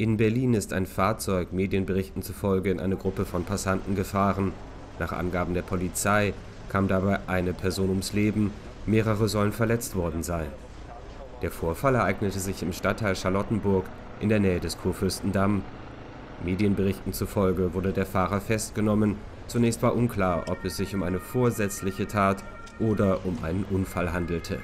In Berlin ist ein Fahrzeug Medienberichten zufolge in eine Gruppe von Passanten gefahren. Nach Angaben der Polizei kam dabei eine Person ums Leben, mehrere sollen verletzt worden sein. Der Vorfall ereignete sich im Stadtteil Charlottenburg in der Nähe des Kurfürstendamm. Medienberichten zufolge wurde der Fahrer festgenommen, zunächst war unklar, ob es sich um eine vorsätzliche Tat oder um einen Unfall handelte